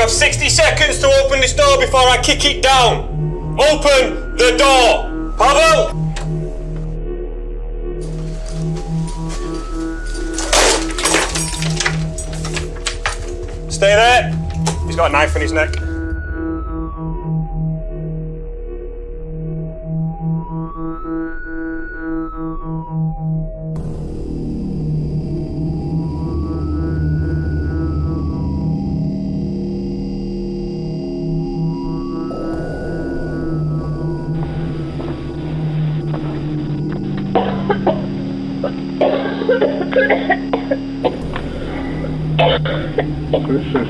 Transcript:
60 seconds to open this door before I kick it down. Open the door. Pawel! Stay there. He's got a knife in his neck. Görüşürüz.